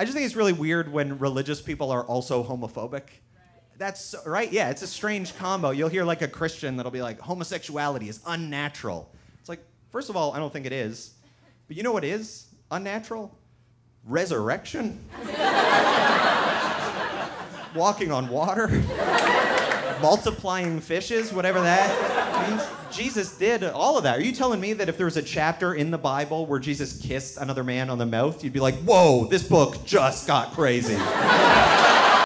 I just think it's really weird when religious people are also homophobic. That's right. Yeah, it's a strange combo. You'll hear like a Christian that'll be like, homosexuality is unnatural. It's like, first of all, I don't think it is. But you know what is unnatural? Resurrection. Walking on water. Multiplying fishes, whatever that means. Jesus did all of that. Are you telling me that if there was a chapter in the Bible where Jesus kissed another man on the mouth, you'd be like, whoa, this book just got crazy?